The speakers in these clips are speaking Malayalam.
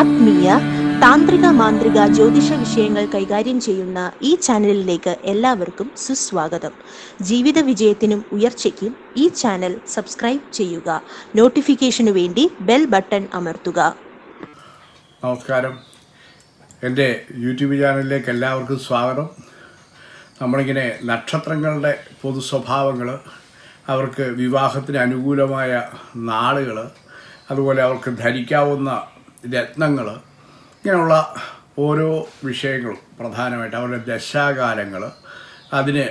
ആത്മീയ താന്ത്രിക മാന്ത്രിക ജ്യോതിഷ വിഷയങ്ങൾ കൈകാര്യം ചെയ്യുന്ന ഈ ചാനലിലേക്ക് എല്ലാവർക്കും സുസ്വാഗതം. ജീവിത വിജയത്തിനും ഉയർച്ചയ്ക്കും ഈ ചാനൽ സബ്സ്ക്രൈബ് ചെയ്യുക. നോട്ടിഫിക്കേഷനു വേണ്ടി ബെൽ ബട്ടൺ അമർത്തുക. നമസ്കാരം. എന്റെ യൂട്യൂബ് ചാനലിലേക്ക് എല്ലാവർക്കും സ്വാഗതം. നമ്മളിങ്ങനെ നക്ഷത്രങ്ങളുടെ പൊതു സ്വഭാവങ്ങൾ അവർക്ക് വിവാഹത്തിന് അനുകൂലമായ നാളുകൾ അതുപോലെ അവർക്ക് ധരിക്കാവുന്ന രത്നങ്ങൾ. ഇങ്ങനെയുള്ള ഓരോ വിഷയങ്ങളും പ്രധാനമായിട്ട് അവരുടെ ദശാകാലങ്ങൾ. അതിന്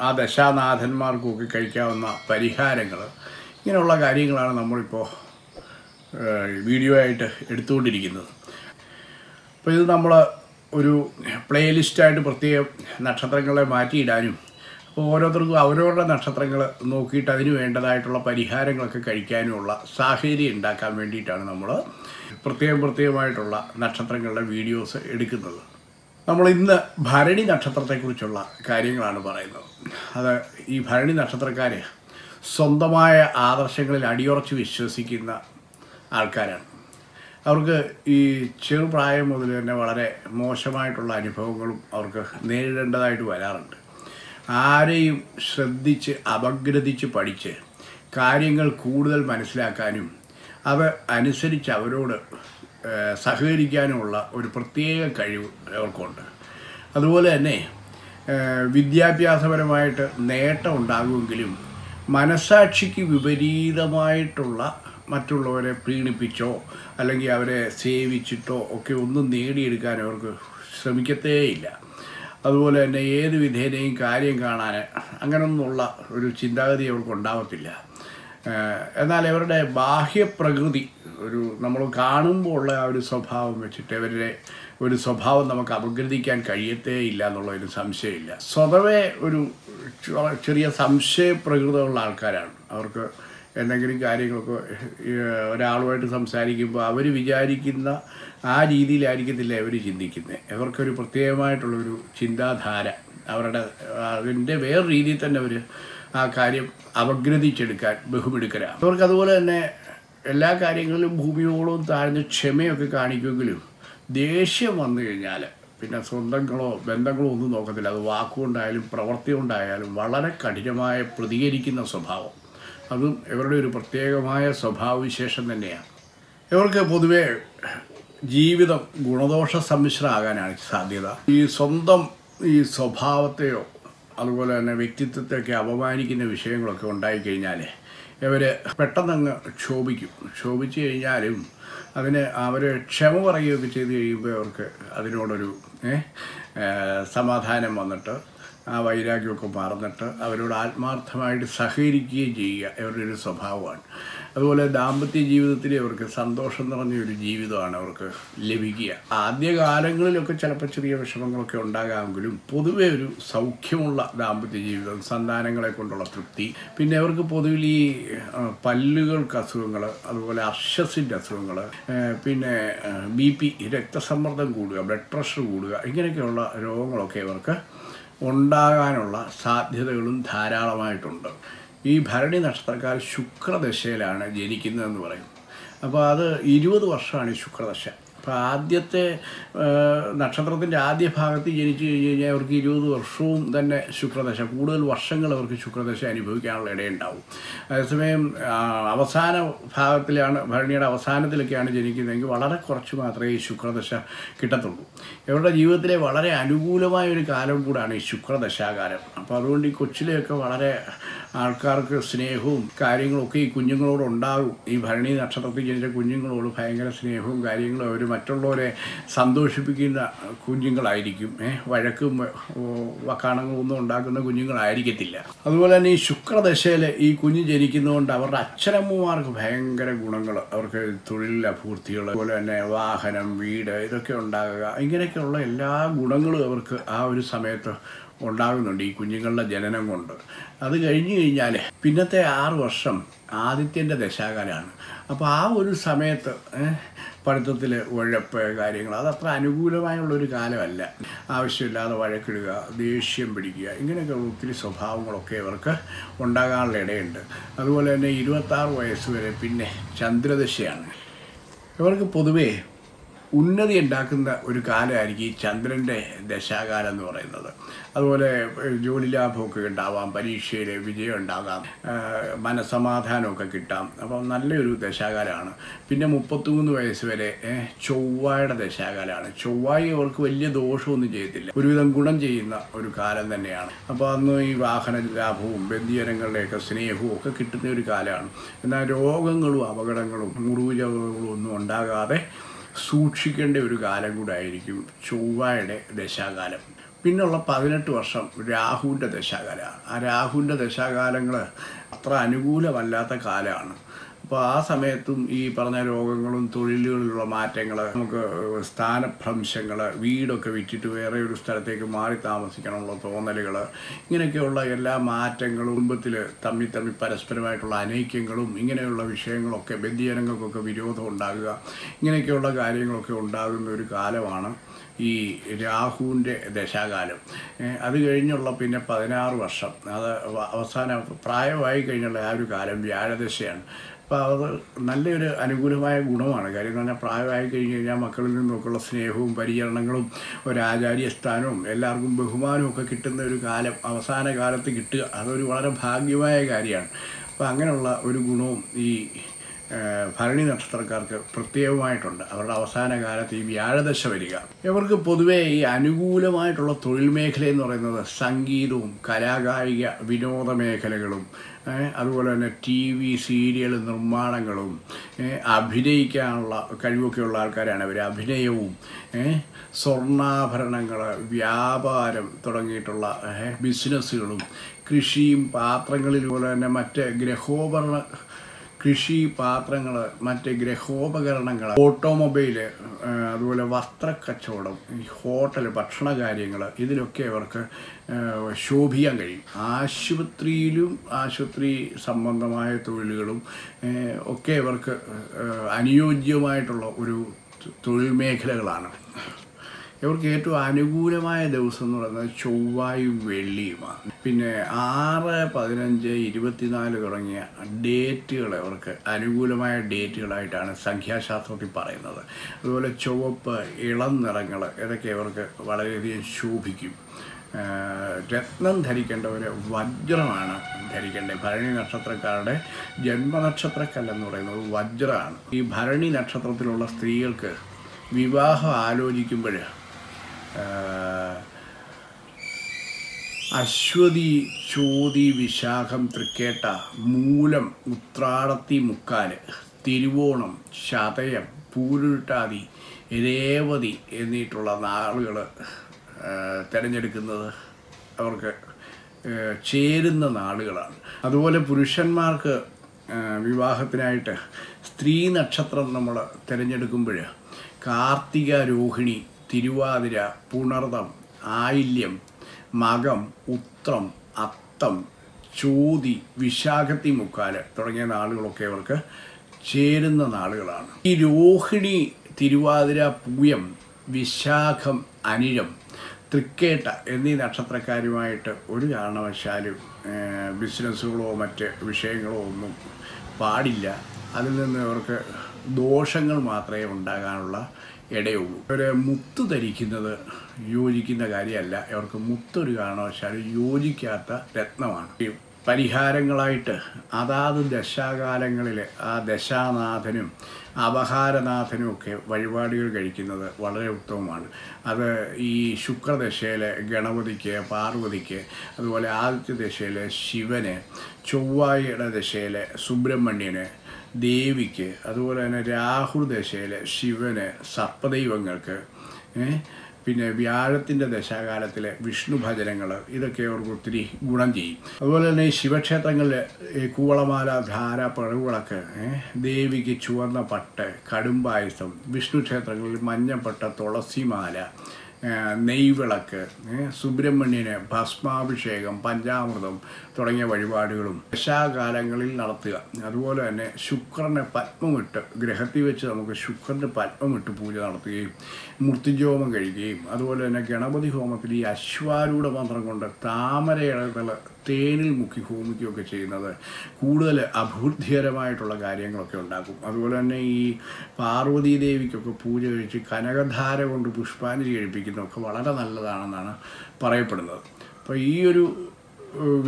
ആ ദശാനാഥന്മാർക്കൊക്കെ കഴിക്കാവുന്ന പരിഹാരങ്ങൾ. ഇങ്ങനെയുള്ള കാര്യങ്ങളാണ് നമ്മളിപ്പോൾ വീഡിയോ ആയിട്ട് എടുത്തുകൊണ്ടിരിക്കുന്നത്. അപ്പോൾ ഇത് നമ്മൾ ഒരു പ്ലേലിസ്റ്റായിട്ട് പ്രത്യേകം നക്ഷത്രങ്ങളെ മാറ്റിയിടാനും അപ്പോൾ ഓരോരുത്തർക്കും അവരവരുടെ നക്ഷത്രങ്ങൾ നോക്കിയിട്ട് അതിന് വേണ്ടതായിട്ടുള്ള പരിഹാരങ്ങളൊക്കെ കഴിക്കാനുമുള്ള സാഹചര്യം ഉണ്ടാക്കാൻ വേണ്ടിയിട്ടാണ് നമ്മൾ പ്രത്യേകം പ്രത്യേകമായിട്ടുള്ള നക്ഷത്രങ്ങളുടെ വീഡിയോസ് എടുക്കുന്നത്. നമ്മൾ ഇന്ന് ഭരണി നക്ഷത്രത്തെക്കുറിച്ചുള്ള കാര്യങ്ങളാണ് പറയുന്നത്. അത് ഈ ഭരണി നക്ഷത്രക്കാർ സ്വന്തമായ ആദർശങ്ങളിൽ അടിയുറച്ച് വിശ്വസിക്കുന്ന ആൾക്കാരാണ്. അവർക്ക് ഈ ചെറുപ്രായം മുതൽ തന്നെ വളരെ മോശമായിട്ടുള്ള അനുഭവങ്ങളും അവർക്ക് നേരിടേണ്ടതായിട്ട് വരാറുണ്ട്. ആരെയും ശ്രദ്ധിച്ച് അപഗ്രഥിച്ച് പഠിച്ച് കാര്യങ്ങൾ കൂടുതൽ മനസ്സിലാക്കാനും അവ അനുസരിച്ച് അവരോട് സഹകരിക്കാനുമുള്ള ഒരു പ്രത്യേക കഴിവ് അവർക്കുണ്ട്. അതുപോലെ തന്നെ വിദ്യാഭ്യാസപരമായിട്ട് നേട്ടം ഉണ്ടാകുമെങ്കിലും മനസാക്ഷിക്ക് വിപരീതമായിട്ടുള്ള മറ്റുള്ളവരെ പ്രീണിപ്പിച്ചോ അല്ലെങ്കിൽ അവരെ സേവിച്ചിട്ടോ ഒക്കെ ഒന്നും നേടിയെടുക്കാൻ അവർക്ക് ശ്രമിക്കത്തേയില്ല. അതുപോലെ തന്നെ ഏത് വിധേനയും കാര്യം കാണാൻ അങ്ങനൊന്നുള്ള ഒരു ചിന്താഗതി അവർക്ക് ഉണ്ടാവത്തില്ല. എന്നാൽ അവരുടെ ബാഹ്യപ്രകൃതി ഒരു നമ്മൾ കാണുമ്പോൾ ഉള്ള ആ ഒരു സ്വഭാവം വെച്ചിട്ട് അവരുടെ ഒരു സ്വഭാവം നമുക്ക് അപഗ്രഥിക്കാൻ കഴിയത്തേ ഇല്ല എന്നുള്ളതിന് സംശയമില്ല. സ്വതവേ ഒരു ചെറിയ സംശയപ്രകൃതമുള്ള ആൾക്കാരാണ്. അവർക്ക് എന്തെങ്കിലും കാര്യങ്ങളൊക്കെ ഒരാളുമായിട്ട് സംസാരിക്കുമ്പോൾ അവർ വിചാരിക്കുന്ന ആ രീതിയിലായിരിക്കത്തില്ല അവർ ചിന്തിക്കുന്നത് അവർക്കൊരു പ്രത്യേകമായിട്ടുള്ളൊരു ചിന്താധാര. അവരുടെ അതിന്റെ വേറെ രീതിയിൽ തന്നെ അവർ ആ കാര്യം അപഗ്രഥിച്ചെടുക്കാൻ ബഹുമെടുക്കലാണ് അവർക്ക് അതുപോലെ തന്നെ എല്ലാ കാര്യങ്ങളിലും ഭൂമിയോളം താഴ്ന്ന ക്ഷമയൊക്കെ കാണിക്കുമെങ്കിലും ദേഷ്യം വന്നു കഴിഞ്ഞാൽ പിന്നെ സ്വന്തങ്ങളോ ബന്ധങ്ങളോ ഒന്നും നോക്കത്തില്ല. അത് വാക്കുകൊണ്ടായാലും പ്രവൃത്തി കൊണ്ടായാലും വളരെ കഠിനമായ പ്രതികരിക്കുന്ന സ്വഭാവം. അതും ഇവരുടെ ഒരു പ്രത്യേകമായ സ്വഭാവവിശേഷം തന്നെയാണ്. ഇവർക്ക് പൊതുവെ ജീവിതം ഗുണദോഷ സമ്മിശ്രമാകാനാണ് സാധ്യത. ഈ സ്വന്തം ഈ സ്വഭാവത്തെയോ അതുപോലെ തന്നെ വ്യക്തിത്വത്തെയൊക്കെ അപമാനിക്കുന്ന വിഷയങ്ങളൊക്കെ ഉണ്ടായിക്കഴിഞ്ഞാൽ ഇവർ പെട്ടെന്നങ്ങ് ക്ഷോഭിക്കും. ക്ഷോഭിച്ചു കഴിഞ്ഞാലും അതിന് അവർ ക്ഷമ പറയുകയൊക്കെ ചെയ്ത് കഴിയുമ്പോൾ അവർക്ക് അതിനോടൊരു സമാധാനം വന്നിട്ട് ആ വൈരാഗ്യമൊക്കെ മറന്നിട്ട് അവരോട് ആത്മാർത്ഥമായിട്ട് സഹകരിക്കുകയും ചെയ്യുക. അവരുടെ ഒരു സ്വഭാവമാണ്. അതുപോലെ ദാമ്പത്യ ജീവിതത്തിൽ അവർക്ക് സന്തോഷം നിറഞ്ഞ ഒരു ജീവിതമാണ് അവർക്ക് ലഭിക്കുക. ആദ്യകാലങ്ങളിലൊക്കെ ചിലപ്പോൾ ചെറിയ വിഷമങ്ങളൊക്കെ ഉണ്ടാകാമെങ്കിലും പൊതുവെ ഒരു സൗഖ്യമുള്ള ദാമ്പത്യ ജീവിതം സന്താനങ്ങളെ കൊണ്ടുള്ള തൃപ്തി. പിന്നെ അവർക്ക് പൊതുവിൽ ഈ പല്ലുകൾക്ക് അസുഖങ്ങൾ അതുപോലെ അർഷസിന്റെ അസുഖങ്ങൾ പിന്നെ ബി പി രക്തസമ്മർദ്ദം കൂടുക ബ്ലഡ് പ്രഷർ കൂടുക ഇങ്ങനെയൊക്കെയുള്ള രോഗങ്ങളൊക്കെ ഇവർക്ക് ഉണ്ടാകാനുള്ള സാധ്യതകളും ധാരാളമായിട്ടുണ്ട്. ഈ ഭരണി നക്ഷത്രക്കാർ ശുക്രദശയിലാണ് ജനിക്കുന്നതെന്ന് പറയും. അപ്പോൾ അത് ഇരുപത് വർഷമാണ് ഈ ശുക്രദശ. അപ്പോൾ ആദ്യത്തെ നക്ഷത്രത്തിന്റെ ആദ്യ ഭാഗത്ത് ജനിച്ചു കഴിഞ്ഞ് കഴിഞ്ഞാൽ അവർക്ക് ഇരുപത് വർഷവും തന്നെ ശുക്രദശ കൂടുതൽ വർഷങ്ങൾ അവർക്ക് ശുക്രദശ അനുഭവിക്കാനുള്ള ഇടയുണ്ടാവും. അതേസമയം അവസാന ഭാഗത്തിലാണ് ഭരണിയുടെ അവസാനത്തിലൊക്കെയാണ് ജനിക്കുന്നതെങ്കിൽ വളരെ കുറച്ച് മാത്രമേ ഈ ശുക്രദശ കിട്ടത്തുള്ളൂ. ഇവരുടെ ജീവിതത്തിലെ വളരെ അനുകൂലമായ ഒരു കാലം കൂടാണ് ഈ ശുക്രദശാകാലം. അപ്പോൾ അതുകൊണ്ട് ഈ കൊച്ചിലെയൊക്കെ വളരെ ആൾക്കാർക്ക് സ്നേഹവും കാര്യങ്ങളൊക്കെ ഈ കുഞ്ഞുങ്ങളോട് ഉണ്ടാകും ഈ ഭരണി നക്ഷത്രത്തിൽ ജനിച്ച കുഞ്ഞുങ്ങളോട് ഭയങ്കര സ്നേഹവും കാര്യങ്ങളും അവർ മറ്റുള്ളവരെ സന്തോഷിപ്പിക്കുന്ന കുഞ്ഞുങ്ങളായിരിക്കും. വഴക്കും വക്കാണങ്ങളൊന്നും ഉണ്ടാക്കുന്ന കുഞ്ഞുങ്ങളായിരിക്കത്തില്ല. അതുപോലെ തന്നെ ഈ ശുക്രദശയിൽ ഈ കുഞ്ഞ് ജനിക്കുന്നതുകൊണ്ട് അവരുടെ അച്ഛനമ്മമാർക്ക് ഭയങ്കര ഗുണങ്ങൾ അവർക്ക് തൊഴിൽ അഭൂർത്തികൾ അതുപോലെ തന്നെ വാഹനം വീട് ഇതൊക്കെ ഉണ്ടാകുക. ഇങ്ങനെയൊക്കെയുള്ള എല്ലാ ഗുണങ്ങളും അവർക്ക് ആ ഒരു സമയത്ത് ഉണ്ടാകുന്നുണ്ട് ഈ കുഞ്ഞുങ്ങളുടെ ജനനം കൊണ്ട്. അത് കഴിഞ്ഞു കഴിഞ്ഞാൽ പിന്നത്തെ ആറ് വർഷം ആദിത്യന്റെ ദശാകാലമാണ്. അപ്പോൾ ആ ഒരു സമയത്ത് പഠിത്തത്തിൽ ഉഴപ്പ് കാര്യങ്ങൾ അതത്ര അനുകൂലമായുള്ളൊരു കാലമല്ല. ആവശ്യമില്ലാതെ വഴക്കിടുക ദേഷ്യം പിടിക്കുക ഇങ്ങനെയൊക്കെ ഒത്തിരി സ്വഭാവങ്ങളൊക്കെ ഇവർക്ക് ഉണ്ടാകാനുള്ള ഇടയുണ്ട്. അതുപോലെ തന്നെ ഇരുപത്താറ് വയസ്സ് വരെ പിന്നെ ചന്ദ്രദശയാണ്. ഇവർക്ക് പൊതുവേ ഉന്നതി ഉണ്ടാക്കുന്ന ഒരു കാലമായിരിക്കും ഈ ചന്ദ്രന്റെ ദശാകാലം എന്ന് പറയുന്നത്. അതുപോലെ ജോലി ലാഭമൊക്കെ ഉണ്ടാവാം പരീക്ഷയിൽ വിജയം ഉണ്ടാകാം മനസമാധാനമൊക്കെ കിട്ടാം. അപ്പം നല്ലൊരു ദശാകാലമാണ്. പിന്നെ മുപ്പത്തിമൂന്ന് വയസ്സ് വരെ ചൊവ്വയുടെ ദശാകാലമാണ്. ചൊവ്വായി അവർക്ക് വലിയ ദോഷമൊന്നും ചെയ്യത്തില്ല. ഒരുവിധം ഗുണം ചെയ്യുന്ന ഒരു കാലം തന്നെയാണ്. അപ്പോൾ അന്ന് ഈ വാഹന ലാഭവും ബന്ധുജനങ്ങളുടെയൊക്കെ സ്നേഹവും ഒക്കെ കിട്ടുന്ന ഒരു കാലമാണ്. എന്നാൽ രോഗങ്ങളും അപകടങ്ങളും മുറിവുചകളും ഒന്നും ഉണ്ടാകാതെ സൂക്ഷിക്കേണ്ട ഒരു കാലം കൂടെ ആയിരിക്കും ചൊവ്വയുടെ ദശാകാലം. പിന്നുള്ള പതിനെട്ട് വർഷം രാഹുവിന്റെ ദശാകാലമാണ് ആ രാഹുവിന്റെ ദശാകാലങ്ങൾ അത്ര അനുകൂലമല്ലാത്ത കാലമാണ്. അപ്പോൾ ആ സമയത്തും ഈ പറഞ്ഞ രോഗങ്ങളും തൊഴിലുകളിലുള്ള മാറ്റങ്ങൾ നമുക്ക് സ്ഥാനഭ്രംശങ്ങൾ വീടൊക്കെ വിറ്റിട്ട് വേറെ ഒരു സ്ഥലത്തേക്ക് മാറി താമസിക്കണമുള്ള തോന്നലുകൾ ഇങ്ങനെയൊക്കെയുള്ള എല്ലാ മാറ്റങ്ങളും കുടുംബത്തിൽ തമ്മിൽ തമ്മിൽ പരസ്പരമായിട്ടുള്ള അനൈക്യങ്ങളും ഇങ്ങനെയുള്ള വിഷയങ്ങളൊക്കെ ബന്ധുജനങ്ങൾക്കൊക്കെ വിരോധം ഉണ്ടാകുക ഇങ്ങനെയൊക്കെയുള്ള കാര്യങ്ങളൊക്കെ ഉണ്ടാകുന്ന ഒരു കാലമാണ് ഈ രാഹുവിന്റെ ദശാകാലം. അത് കഴിഞ്ഞുള്ള പിന്നെ പതിനാറ് വർഷം. അത് അവ- അവസാന പ്രായമായി കഴിഞ്ഞുള്ള ആ ഒരു കാലം വ്യാഴദശയാണ്. അപ്പോൾ അത് നല്ലൊരു അനുകൂലമായ ഗുണമാണ്. കാര്യം പറഞ്ഞാൽ പ്രായമായി കഴിഞ്ഞ് കഴിഞ്ഞാൽ മക്കളിൽ നിന്നൊക്കെയുള്ള സ്നേഹവും പരിചരണങ്ങളും ഒരു ആചാര്യ സ്ഥാനവും എല്ലാവർക്കും ബഹുമാനവും ഒക്കെ കിട്ടുന്ന ഒരു കാലം അവസാന കാലത്ത് കിട്ടുക അതൊരു വളരെ ഭാഗ്യമായ കാര്യമാണ്. അപ്പോൾ അങ്ങനെയുള്ള ഒരു ഗുണവും ഈ ഭരണി നക്ഷത്രക്കാർക്ക് പ്രത്യേകമായിട്ടുണ്ട്. അവരുടെ അവസാന കാലത്ത് ഈ വ്യാഴദശ വരിക. ഇവർക്ക് പൊതുവേ ഈ അനുകൂലമായിട്ടുള്ള തൊഴിൽ മേഖല എന്ന് പറയുന്നത് സംഗീതവും കലാകായിക വിനോദ മേഖലകളും അതുപോലെ തന്നെ ടി വി സീരിയൽ നിർമ്മാണങ്ങളും അഭിനയിക്കാനുള്ള കഴിവൊക്കെയുള്ള ആൾക്കാരാണ് അവർ അഭിനയവും സ്വർണാഭരണങ്ങൾ വ്യാപാരം തുടങ്ങിയിട്ടുള്ള ബിസിനസ്സുകളും കൃഷിയും പാത്രങ്ങളിലൂടെ തന്നെ മറ്റ് ഗ്രഹോപകരണ കൃഷി പാത്രങ്ങൾ മറ്റ് ഗ്രഹോപകരണങ്ങൾ ഓട്ടോമൊബൈൽ ആ, അതുപോലെ വസ്ത്രക്കച്ചവടം ഹോട്ടൽ ഭക്ഷണ കാര്യങ്ങൾ ഇതിലൊക്കെ അവർക്ക് ശോഭിക്കാൻ കഴിയും. ആശുപത്രിയിലും ആശുപത്രി സംബന്ധമായ തൊഴിലുകളും ഒക്കെ ഇവർക്ക് അനുയോജ്യമായിട്ടുള്ള ഒരു തൊഴിൽ മേഖലകളാണ്. ഇവർക്ക് ഏറ്റവും അനുകൂലമായ ദിവസം എന്ന് പറയുന്നത് ചൊവ്വായും വെള്ളിയുമാണ്. പിന്നെ ആറ് പതിനഞ്ച് ഇരുപത്തിനാല് തുടങ്ങിയ ഡേറ്റുകൾ അവർക്ക് അനുകൂലമായ ഡേറ്റുകളായിട്ടാണ് സംഖ്യാശാസ്ത്രത്തിൽ പറയുന്നത്. അതുപോലെ ചുവപ്പ് ഇളം നിറങ്ങൾ ഇതൊക്കെ അവർക്ക് വളരെയധികം ശോഭിക്കും. രത്നം ധരിക്കേണ്ടവർ വജ്രമാണ് ധരിക്കേണ്ടത്. ഭരണി നക്ഷത്രക്കാരുടെ ജന്മനക്ഷത്രക്കല്ലെന്ന് പറയുന്നത് വജ്രമാണ്. ഈ ഭരണി നക്ഷത്രത്തിലുള്ള സ്ത്രീകൾക്ക് വിവാഹം ആലോചിക്കുമ്പോൾ അശ്വതി ചോതി വിശാഖം തൃക്കേട്ട മൂലം ഉത്രാടത്തി മുക്കാൽ തിരുവോണം ശതയം പൂരുരുട്ടാതി രേവതി എന്നിട്ടുള്ള നാളുകൾ തിരഞ്ഞെടുക്കുന്നത് അവർക്ക് ചേരുന്ന നാളുകളാണ്. അതുപോലെ പുരുഷന്മാർക്ക് വിവാഹത്തിനായിട്ട് സ്ത്രീ നക്ഷത്രം നമ്മൾ തിരഞ്ഞെടുക്കുമ്പോൾ കാർത്തിക രോഹിണി തിരുവാതിര പുണർദം ആയില്യം മകം ഉത്രം അത്തം ചോതി വിശാഖത്തി മുക്കാൽ തുടങ്ങിയ നാളുകളൊക്കെ അവർക്ക് ചേരുന്ന നാളുകളാണ്. ഈ രോഹിണി തിരുവാതിര പൂയം വിശാഖം അനിഴം തൃക്കേട്ട എന്നീ നക്ഷത്രക്കാരുമായിട്ട് ഒരു കാരണവശാലും ബിസിനസ്സുകളോ മറ്റ് വിഷയങ്ങളോ ഒന്നും പാടില്ല. അതിൽ നിന്ന് അവർക്ക് ദോഷങ്ങൾ മാത്രമേ ഉണ്ടാകാനുള്ള ഇടയുള്ളൂ. ഇവരെ മുത്ത് ധരിക്കുന്നത് യോജിക്കുന്ന കാര്യമല്ല. അവർക്ക് മുത്തൊരു കാരണവശാലും യോജിക്കാത്ത രത്നമാണ്. പരിഹാരങ്ങളായിട്ട് അതാത് ദശാകാലങ്ങളിൽ ആ ദശാനാഥനും അപഹാരനാഥനും ഒക്കെ വഴിപാടുകൾ കഴിക്കുന്നത് വളരെ ഉത്തമമാണ്. അത് ഈ ശുക്രദശയിലെ ഗണപതിക്ക് പാർവതിക്ക് അതുപോലെ ആദിത്യ ദശയിലെ ശിവന് ചൊവ്വായിയുടെ ദശയിലെ സുബ്രഹ്മണ്യന് ദേവിക്ക് അതുപോലെ തന്നെ രാഹുൽ ദശയിലെ ശിവന് സർപ്പദൈവങ്ങൾക്ക് പിന്നെ വ്യാഴത്തിന്റെ ദശാകാലത്തിലെ വിഷ്ണു ഭജനങ്ങൾ ഇതൊക്കെ അവർക്ക് ഒത്തിരി ഗുണം ചെയ്യും. അതുപോലെ തന്നെ ഈ ശിവക്ഷേത്രങ്ങളിൽ കൂവളമാല ധാര പഴവുകളൊക്കെ ദേവിക്ക് ചുവന്ന പട്ട് കടുംപായസം വിഷ്ണു ക്ഷേത്രങ്ങളിൽ മഞ്ഞപ്പട്ട തുളസിമാല നെയ്വിളക്ക് സുബ്രഹ്മണ്യന് ഭസ്മാഭിഷേകം പഞ്ചാമൃതം തുടങ്ങിയ വഴിപാടുകളും ദശാകാലങ്ങളിൽ നടത്തുക. അതുപോലെ തന്നെ ശുക്രനെ പത്മമിട്ട് ഗ്രഹത്തിൽ വെച്ച് നമുക്ക് ശുക്രന്റെ പത്മമിട്ട് പൂജ നടത്തുകയും മൂർത്തിജോമം കഴിക്കുകയും അതുപോലെ തന്നെ ഗണപതി ഹോമത്തിൽ ഈ അശ്വാരൂഢ മന്ത്രം കൊണ്ട് താമര ഇളകൾ തേനിൽ മുക്കി ഹോമിക്കുകയൊക്കെ ചെയ്യുന്നത് കൂടുതൽ അഭിവൃദ്ധികരമായിട്ടുള്ള കാര്യങ്ങളൊക്കെ ഉണ്ടാക്കും. അതുപോലെ തന്നെ ഈ പാർവതീദേവിക്കൊക്കെ പൂജ കഴിച്ച് കനകധാര കൊണ്ട് പുഷ്പാഞ്ജലി കഴിപ്പിക്കുന്നതൊക്കെ വളരെ നല്ലതാണെന്നാണ് പറയപ്പെടുന്നത്. അപ്പോൾ ഈ ഒരു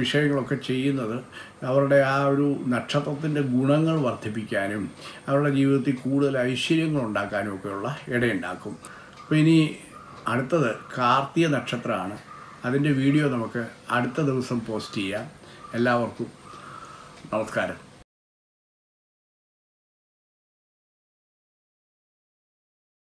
വിഷയങ്ങളൊക്കെ ചെയ്യുന്നത് അവരുടെ ആ ഒരു നക്ഷത്രത്തിന്റെ ഗുണങ്ങൾ വർദ്ധിപ്പിക്കാനും അവരുടെ ജീവിതത്തിൽ കൂടുതൽ ഐശ്വര്യങ്ങൾ ഉണ്ടാക്കാനും ഒക്കെയുള്ള ഇടയുണ്ടാക്കും. അപ്പോൾ ഇനി അടുത്തത് കാർത്തിക നക്ഷത്രമാണ്. അതിന്റെ വീഡിയോ നമുക്ക് അടുത്ത ദിവസം പോസ്റ്റ് ചെയ്യാം. എല്ലാവർക്കും നമസ്കാരം.